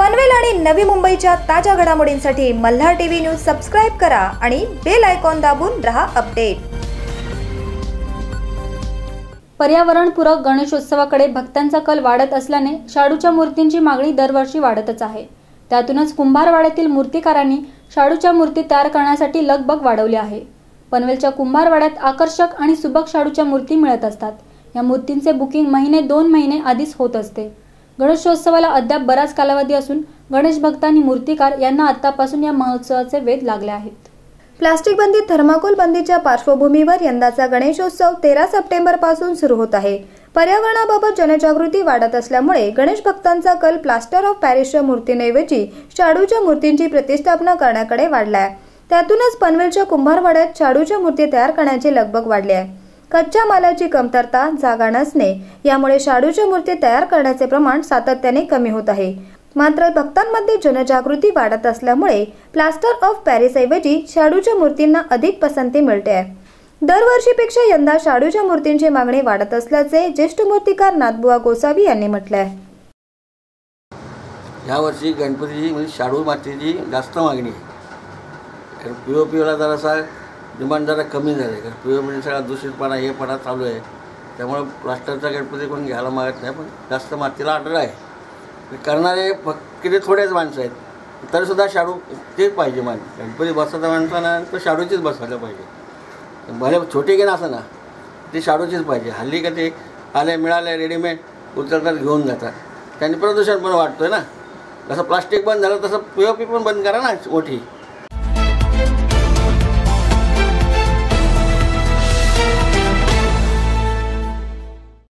पनवेल आणि नवी मुंबईच्या ताज्या घडामोडींसाठी मल्हार टीव्ही न्यूज सबस्क्राईब करा आणि बेल आयकॉन दाबून रहा अपडेट. पर्यावरणपूरक गणेशोत्सवाकडे भक्तांचा कल वाढत असल्याने शाडूच्या मूर्तींची मागणी दरवर्षी वाढतच आहे. त्यातूनच कुंभारवाड्यातील मूर्तिकारांनी शाडूच्या मूर्ती तयार करण्यासाठी लगबग वाढवली आहे. पनवेलच्या कुंभारवाड्यात आकर्षक आणि सुबक शाडूच्या मूर्ती मिळत असतात. या मूर्तींचे बुकिंग महिने दोन महिने आधीच होत असते. गणेशोत्सवाला अद्याप बराच कालावधी असून गणेश भक्तांनी मूर्तिकार यांना आतापासून या महोत्सवाचे वेध लागले आहेत. प्लास्टिक बंदी थर्माकोल बंदीच्या पार्श्वभूमीवर यंदाचा गणेशोत्सव तेरा सप्टेंबरपासून सुरू होत आहे. पर्यावरणाबाबत जनजागृती वाढत असल्यामुळे गणेश भक्तांचा कल प्लास्टर ऑफ पॅरिसच्या मूर्तींऐवजी शाडूच्या मूर्तींची प्रतिष्ठापना करण्याकडे वाढलाय. त्यातूनच पनवेलच्या कुंभारवाड्यात शाडूच्या मूर्ती तयार करण्याची लगबग वाढली आहे. कच्च्या मालाची कमतरता जागा नसणे यामुळे शाडूच्या मूर्ती तयार करण्याचे प्रमाण सातत्याने कमी होत आहे. मात्र भक्तांमध्ये जनजागृती वाढत असल्यामुळे प्लास्टर ऑफ पॅरिस ऐवजी शाडूच्या मूर्तींना अधिक पसंती मिळते. आहे दरवर्षीपेक्षा यंदा शाडूच्या मूर्तींची मागणी वाढत असल्याचे ज्येष्ठ मूर्तिकार नाथबुवा गोसावी यांनी म्हटले आहे यावर्षी गणपतीची म्हणजे शाडू मातीची जास्त मागणी आहे. पी ओ पीला जरासा डिमांड जरा कमी झाली आहे. कारण पी ओ पीने सगळा दूषितपणा हे पणा चालू आहे. त्यामुळे प्लास्टरचा गणपती कोण घ्यायला मागत नाही पण जास्त मातीला आढळ आहे. करणारे फक्त किती थोडेच माणसं आहेत. तरीसुद्धा शाडू तेच पाहिजे मान गणपती बसवता माणसांना तर शाडूचीच बसवायला पाहिजे. भले छोटे घेणं असं ना ती शाडूचीच पाहिजे. हल्ली का ते आले मिळाले रेडीमेड उचलतात घेऊन जातात. त्यांनी प्रदूषण पण वाटतोय ना. जसं प्लास्टिक बंद झालं तसं पी ओ पी पण बंद करा ना मोठी.